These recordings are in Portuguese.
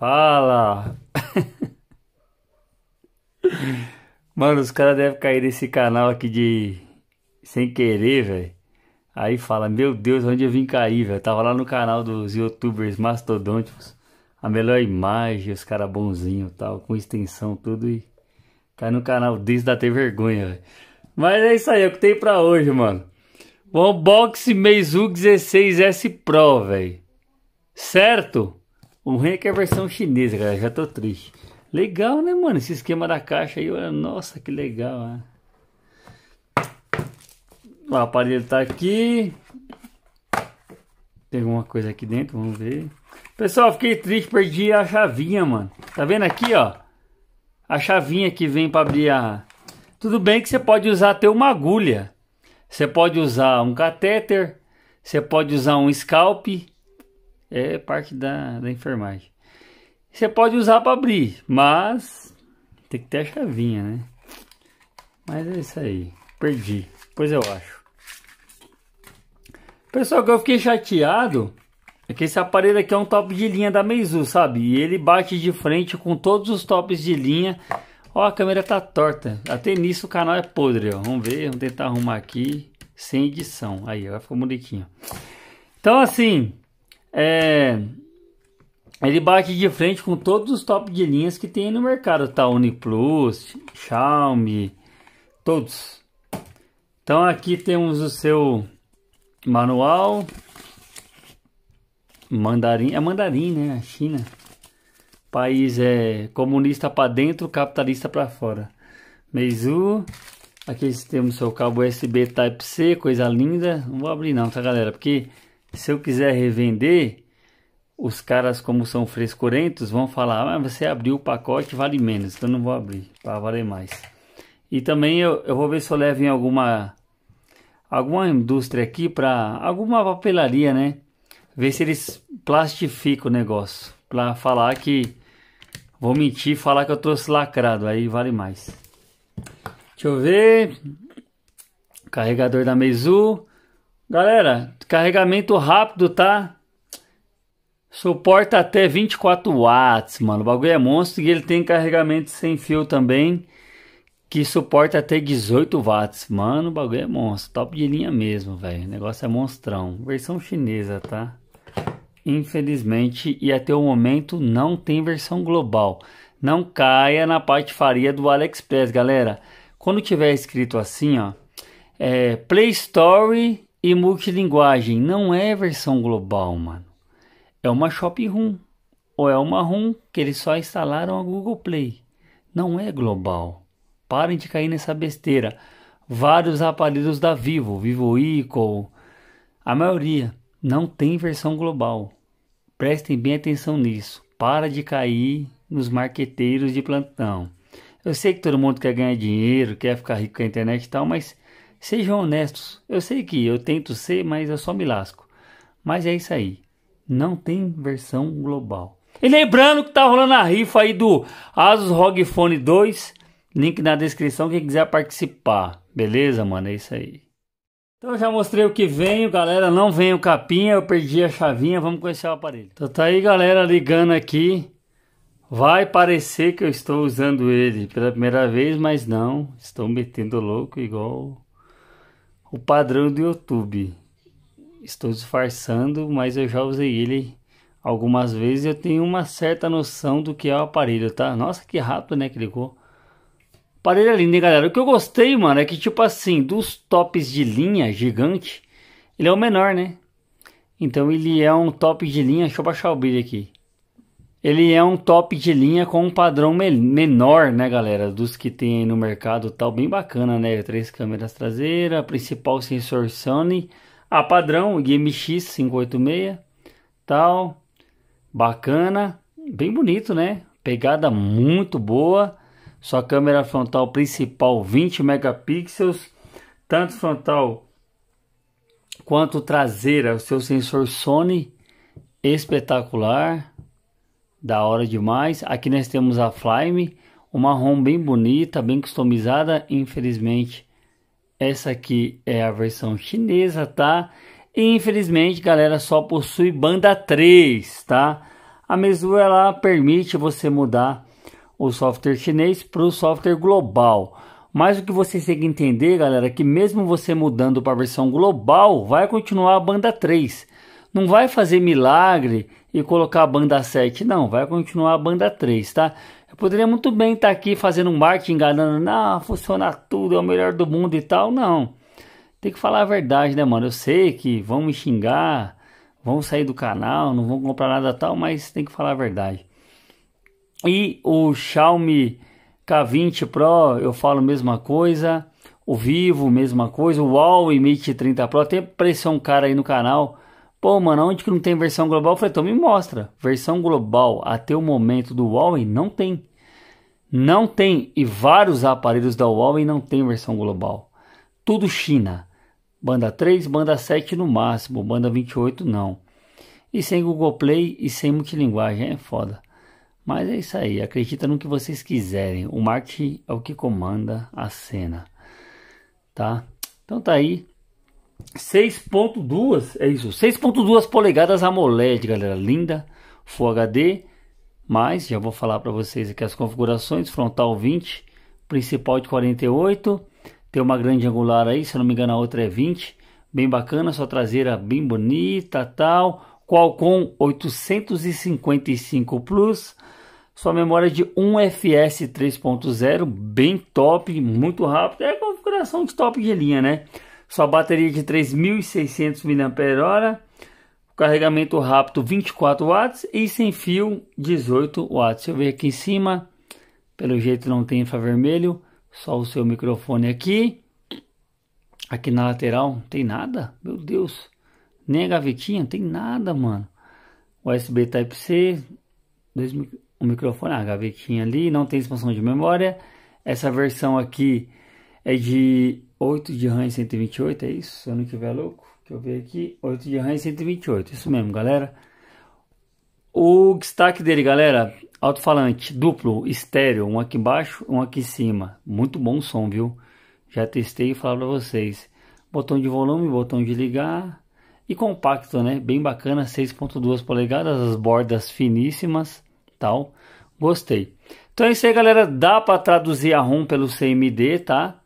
Fala! Mano, os caras devem cair nesse canal aqui de. Sem querer, velho. Aí fala, meu Deus, onde eu vim cair, velho? Tava lá no canal dos youtubers mastodônticos. A melhor imagem, os caras bonzinhos tal, com extensão, tudo e. Cai no canal desse dá ter vergonha, velho. Mas é isso aí, é o que tem pra hoje, mano. Unbox Meizu 16S Pro, velho. Certo? O ruim é que é a versão chinesa, cara. Já tô triste. Legal, né, mano? Esse esquema da caixa aí, olha. Nossa, que legal, né? O aparelho tá aqui. Tem alguma coisa aqui dentro, vamos ver. Pessoal, fiquei triste, perdi a chavinha, mano. Tá vendo aqui, ó? A chavinha que vem para abrir a... Tudo bem que você pode usar até uma agulha. Você pode usar um catéter. Você pode usar um scalp. É parte da, da enfermagem. Você pode usar para abrir, mas tem que ter a chavinha, né? Mas é isso aí. Perdi. Pois eu acho. Pessoal, que eu fiquei chateado é que esse aparelho aqui é um top de linha da Meizu, sabe? E ele bate de frente com todos os tops de linha. Ó, a câmera tá torta. Até nisso o canal é podre, ó. Vamos ver, vamos tentar arrumar aqui sem edição. Aí, ó, ficou bonitinho. Então, assim, é... Ele bate de frente com todos os top de linhas que tem no mercado, tá? UniPlus, Xiaomi, todos. Então aqui temos o seu manual. Mandarim, é mandarim, né? A China. País é comunista para dentro, capitalista para fora. Meizu. Aqui temos seu cabo USB Type-C, coisa linda. Não vou abrir não, tá galera? Porque se eu quiser revender, os caras, como são frescurentos, vão falar: ah, você abriu o pacote, vale menos, então não vou abrir, para valer mais. E também eu, eu vou ver se eu levo em alguma alguma indústria aqui para alguma papelaria, né? Ver se eles plastificam o negócio, para falar que vou mentir, falar que eu trouxe lacrado, aí vale mais. Deixa eu ver. Carregador da Meizu. Galera, carregamento rápido, tá? Suporta até 24 watts, mano. O bagulho é monstro e ele tem carregamento sem fio também. Que suporta até 18 watts. Mano, o bagulho é monstro. Top de linha mesmo, velho. O negócio é monstrão. Versão chinesa, tá? Infelizmente, e até o momento não tem versão global. Não caia na patifaria do AliExpress, galera. Quando tiver escrito assim, ó. É, Play Store e multilinguagem. Não é versão global, mano é uma Shop Room ou é uma Room que eles só instalaram a Google Play. Não é global. Parem de cair nessa besteira. Vários aparelhos da Vivo, Vivo Equal, a maioria não tem versão global. Prestem bem atenção nisso. Para de cair nos marqueteiros de plantão. Eu sei que todo mundo quer ganhar dinheiro, quer ficar rico com a internet e tal, mas sejam honestos. Eu sei que eu tento ser, mas eu só me lasco. Mas é isso aí não tem versão global. E lembrando que tá rolando a rifa aí do Asus ROG Phone 2, link na descrição quem quiser participar. Beleza, mano? É isso aí. Então já mostrei o que vem, galera, não vem o capinha, eu perdi a chavinha, vamos conhecer o aparelho. Então tá aí, galera, ligando aqui. Vai parecer que eu estou usando ele pela primeira vez, mas não, estou metendo louco igual o padrão do YouTube estou disfarçando, mas eu já usei ele algumas vezes eu tenho uma certa noção do que é o aparelho, tá? Nossa, que rápido, né. O aparelho é lindo, hein, galera? O que eu gostei, mano, é que, tipo assim, dos tops de linha gigante, ele é o menor, né? Então ele é um top de linha, deixa eu baixar o brilho aqui. Ele é um top de linha com um padrão me menor, né, galera? Dos que tem aí no mercado, tal, bem bacana, né? Três câmeras traseiras, principal sensor Sony a padrão, IMX 586, tal, bacana, bem bonito, né? Pegada muito boa. Sua câmera frontal principal 20 megapixels, tanto frontal quanto traseira, o seu sensor Sony espetacular, da hora demais. Aqui nós temos a Flame, uma ROM bem bonita, bem customizada, infelizmente essa aqui é a versão chinesa, tá? E, infelizmente, galera, só possui banda 3, tá? A Meizu ela permite você mudar o software chinês para o software global. Mas o que vocês têm que entender, galera, é que mesmo você mudando para a versão global, vai continuar a banda 3. Não vai fazer milagre e colocar a banda 7, não, vai continuar a banda 3, tá? Eu poderia muito bem estar tá aqui fazendo um marketing enganando, não, funciona tudo, é o melhor do mundo e tal, não. Tem que falar a verdade, né, mano? Eu sei que vão me xingar, vão sair do canal, não vão comprar nada tal, mas tem que falar a verdade. E o Xiaomi K20 Pro, eu falo a mesma coisa. O Vivo, mesma coisa. O Huawei Mate 30 Pro. Até apareceu um cara aí no canal. Pô, mano, onde que não tem versão global? Eu falei, então me mostra. Versão global até o momento do Huawei não tem. Não tem. E vários aparelhos da Huawei não tem versão global. Tudo China. Banda 3, banda 7 no máximo. Banda 28 não. E sem Google Play e sem multilinguagem. É foda. Mas é isso aí, acredita no que vocês quiserem. O marketing é o que comanda a cena. Tá? Então tá aí. 6.2, é isso, 6.2 polegadas AMOLED, galera, linda, Full HD, mas já vou falar para vocês aqui as configurações, frontal 20, principal de 48, tem uma grande angular aí, se não me engano a outra é 20, bem bacana, sua traseira bem bonita, tal, Qualcomm 855 Plus, sua memória de 1FS 3.0, bem top, muito rápido. É a configuração de top de linha, né? Sua bateria de 3.600 mAh, carregamento rápido 24 watts e sem fio 18 watts. Eu ver aqui em cima, pelo jeito não tem infravermelho, só o seu microfone aqui. Aqui na lateral não tem nada, meu Deus, nem a gavetinha, não tem nada, mano. USB Type-C, o microfone, a gavetinha ali, não tem expansão de memória. Essa versão aqui é de 8 de RAM e 128, é isso? Se eu não estiver louco, deixa eu ver aqui, 8 de RAM e 128, isso mesmo, galera. O destaque dele, galera, alto-falante duplo, estéreo, um aqui embaixo, um aqui em cima. Muito bom som, viu? Já testei e falo pra vocês. Botão de volume, botão de ligar e compacto, né? Bem bacana, 6.2 polegadas, as bordas finíssimas tal. Gostei. Então é isso aí, galera. Dá para traduzir a ROM pelo CMD, tá?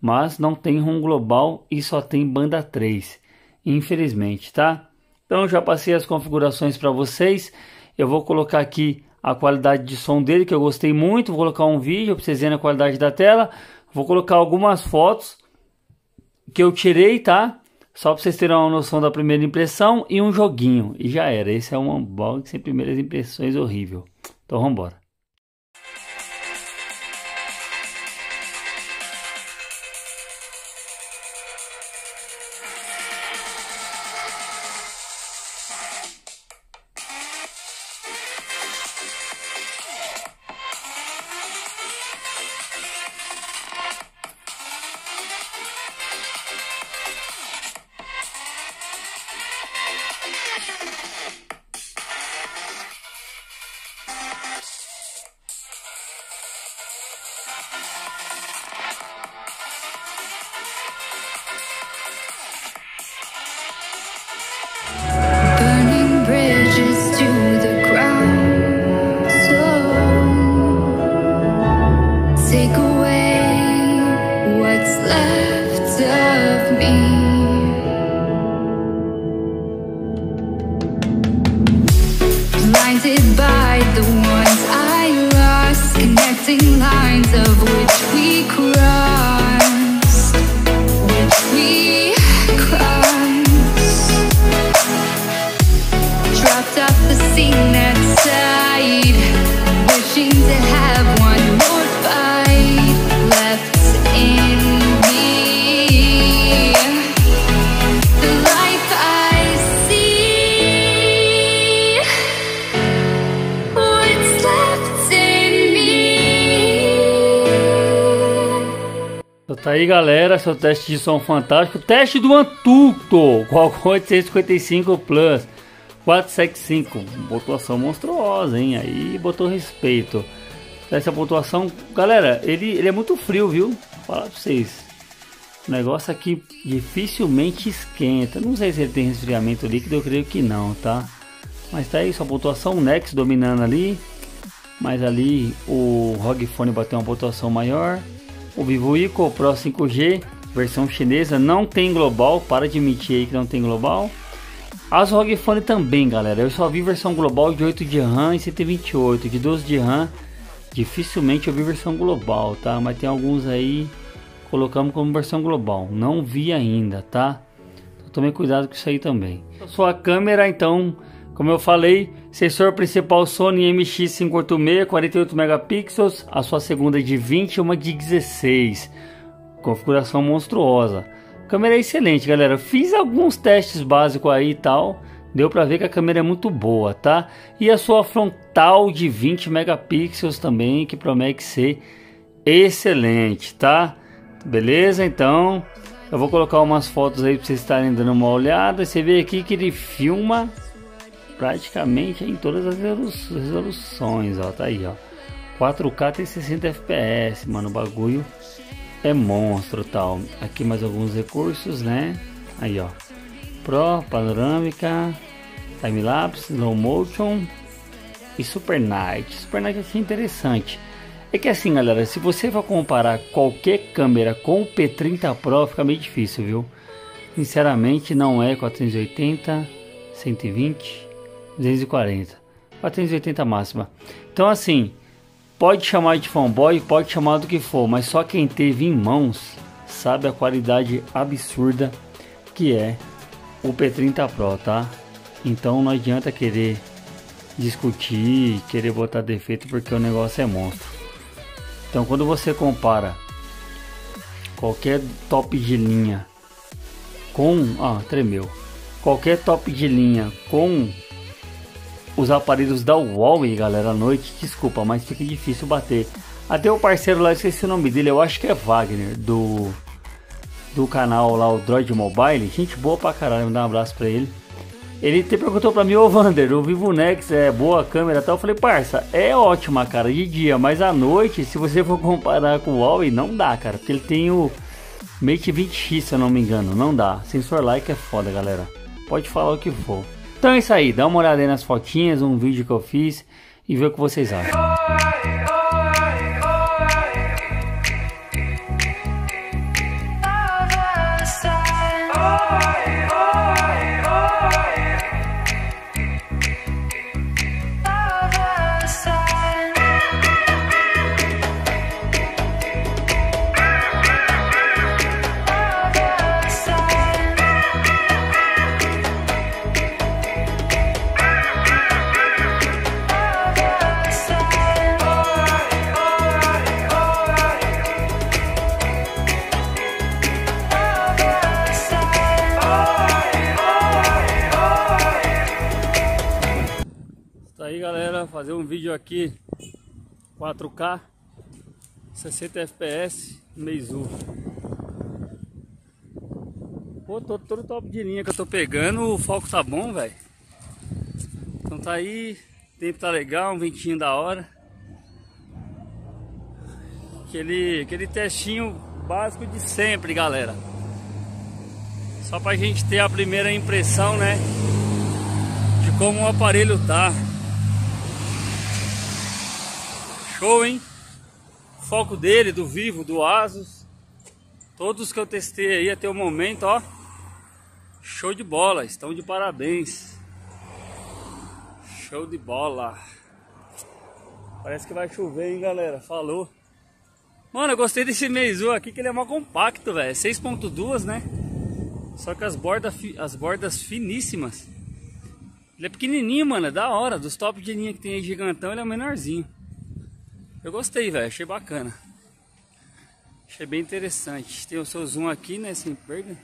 Mas não tem ROM global e só tem banda 3, infelizmente, tá? Então já passei as configurações para vocês. Eu vou colocar aqui a qualidade de som dele, que eu gostei muito. Vou colocar um vídeo para vocês verem a qualidade da tela. Vou colocar algumas fotos que eu tirei, tá? Só para vocês terem uma noção da primeira impressão e um joguinho. E já era. Esse é um unboxing primeiras impressões horrível. Então vamos embora. Tá aí galera, seu teste de som fantástico. Teste do Antuco, Qualcomm 855 Plus 475. Pontuação monstruosa, hein? Aí botou respeito. Essa pontuação, galera, ele, ele é muito frio, viu? Vou falar pra vocês. O negócio aqui dificilmente esquenta. Não sei se ele tem resfriamento líquido, eu creio que não, tá? Mas tá aí, sua pontuação, o Nex dominando ali. Mas ali o ROG Phone bateu uma pontuação maior. O Vivo Eco Pro 5G, versão chinesa, não tem global. Para de mentir aí que não tem global. As ROG Phone também, galera. Eu só vi versão global de 8 de RAM e 128. De 12 de RAM, dificilmente eu vi versão global, tá? Mas tem alguns aí colocamos como versão global. Não vi ainda, tá? Então, tome cuidado com isso aí também. Sua câmera, então, como eu falei, sensor principal Sony MX586, 48 megapixels, a sua segunda é de 20 e uma de 16. Configuração monstruosa. Câmera é excelente, galera. Fiz alguns testes básicos aí e tal. Deu para ver que a câmera é muito boa, tá? E a sua frontal de 20 megapixels também, que promete ser excelente, tá? Beleza? Então, eu vou colocar umas fotos aí para vocês estarem dando uma olhada. Você vê aqui que ele filma praticamente em todas as resoluções, ó, tá aí, ó. 4K tem 60 FPS, mano, o bagulho é monstro, tal. Aqui mais alguns recursos, né? Aí, ó. Pro, panorâmica, time-lapse, slow motion e Super Night. Super Night é interessante. É que assim, galera, se você for comparar qualquer câmera com o P30 Pro, fica meio difícil, viu? Sinceramente, não é 480, 120, 240. 480 máxima. Então assim, pode chamar de fanboy, pode chamar do que for, mas só quem teve em mãos sabe a qualidade absurda que é o P30 Pro, tá? Então não adianta querer discutir, querer botar defeito porque o negócio é monstro. Então quando você compara qualquer top de linha com, ah, tremeu. Qualquer top de linha com os aparelhos da Huawei, galera, à noite, desculpa, mas fica difícil bater. Até o parceiro lá, esqueci o nome dele, eu acho que é Wagner, do, do canal lá, o Droid Mobile. Gente boa pra caralho, me dá um abraço pra ele. Ele te perguntou pra mim, ô Vander, o Vivo Nex é boa câmera e tal. Eu falei, parça, é ótima, cara, de dia, mas à noite, se você for comparar com o Huawei, não dá, cara, porque ele tem o Mate 20X, se eu não me engano, não dá. Sensor like é foda, galera. Pode falar o que for. Então é isso aí, dá uma olhada aí nas fotinhas, um vídeo que eu fiz e vê o que vocês acham. Fazer um vídeo aqui 4K 60 FPS Meizu Pô, tô todo top de linha que eu tô pegando, o foco tá bom, velho. Então tá aí, tempo tá legal, um ventinho da hora. Aquele, aquele testinho básico de sempre, galera. Só pra gente ter a primeira impressão, né? De como o aparelho tá. Show, hein? Foco dele, do Vivo, do Asus. Todos que eu testei aí até o momento, ó. Show de bola, estão de parabéns. Show de bola. Parece que vai chover, hein, galera? Falou. Mano, eu gostei desse Meizu aqui, que ele é mais compacto, velho. 6.2, né? Só que as bordas, as bordas finíssimas. Ele é pequenininho, mano. É da hora. Dos top de linha que tem aí gigantão, ele é o menorzinho. Eu gostei, velho. Achei bacana. Achei bem interessante. Tem o seu zoom aqui, né? Sem perda.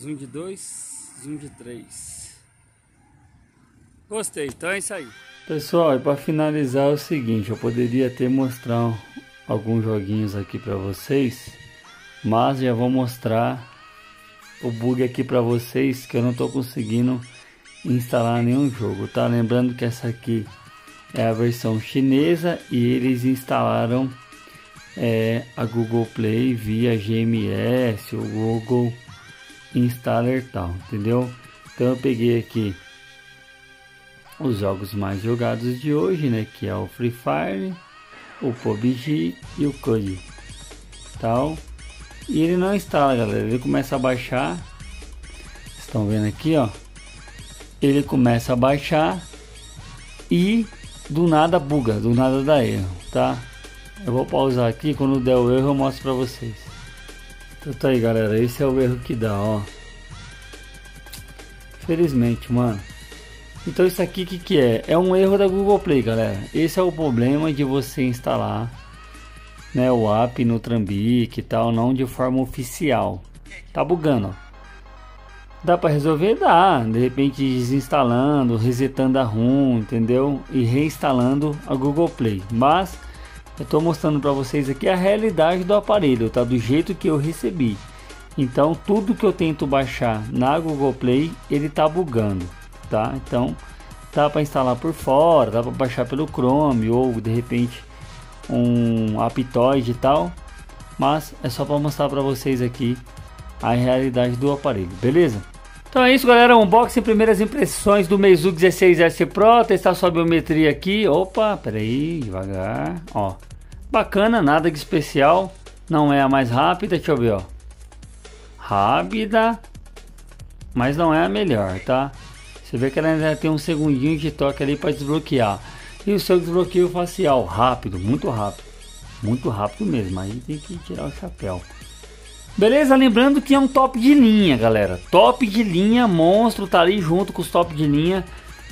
Zoom de 2, zoom de 3. Gostei, então é isso aí. Pessoal, e para finalizar é o seguinte, eu poderia até mostrar alguns joguinhos aqui para vocês, mas já vou mostrar o bug aqui para vocês que eu não estou conseguindo instalar nenhum jogo, tá? Lembrando que essa aqui é a versão chinesa e eles instalaram é, a Google Play via GMS, o Google Installer tal, entendeu? Então eu peguei aqui os jogos mais jogados de hoje, né? Que é o Free Fire, o PUBG e o COD. Tal. E ele não instala, galera. Ele começa a baixar. Estão vendo aqui, ó. Ele começa a baixar e do nada buga, do nada dá erro, tá? Eu vou pausar aqui, quando der o erro eu mostro pra vocês. Então tá aí, galera. Esse é o erro que dá, ó. Felizmente, mano. Então isso aqui que que é? É um erro da Google Play, galera. Esse é o problema de você instalar né, o app no Trambique e tal, não de forma oficial. Tá bugando, ó. Dá para resolver? Dá. De repente desinstalando, resetando a ROM, entendeu? E reinstalando a Google Play. Mas eu estou mostrando para vocês aqui a realidade do aparelho, tá? Do jeito que eu recebi. Então tudo que eu tento baixar na Google Play, ele tá bugando tá? Então dá para instalar por fora, dá para baixar pelo Chrome ou de repente um Aptoide e tal, mas é só para mostrar para vocês aqui a realidade do aparelho, beleza? Então é isso galera, unboxing, primeiras impressões do Meizu 16S Pro, testar sua biometria aqui, opa, peraí, devagar, ó, bacana, nada de especial, não é a mais rápida, deixa eu ver, ó, rápida, mas não é a melhor, tá? Você vê que ela ainda tem um segundinho de toque ali para desbloquear. E o seu desbloqueio facial, rápido, muito rápido. Muito rápido mesmo, aí tem que tirar o chapéu. Beleza? Lembrando que é um top de linha, galera. Top de linha, monstro, tá ali junto com os top de linha.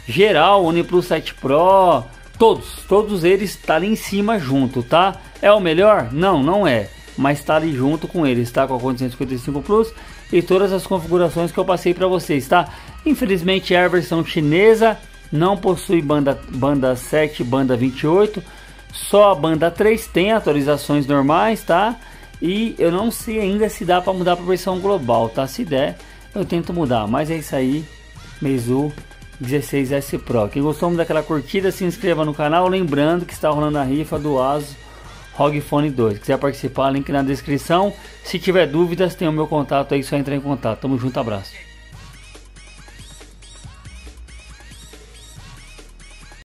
Geral, OnePlus 7 Pro, todos, todos eles tá ali em cima junto, tá? É o melhor? Não, não é. Mas tá ali junto com eles, tá? Com a 455 Plus e todas as configurações que eu passei para vocês, tá? Infelizmente é a versão chinesa, não possui banda, banda 7, banda 28, só a banda 3 tem atualizações normais, tá? E eu não sei ainda se dá para mudar para versão global, tá? Se der, eu tento mudar, mas é isso aí, Meizu 16S Pro. Quem gostou daquela curtida, se inscreva no canal, lembrando que está rolando a rifa do Asus ROG Phone 2. Quiser participar, link na descrição. Se tiver dúvidas, tem o meu contato aí, só entrar em contato. Tamo junto, abraço.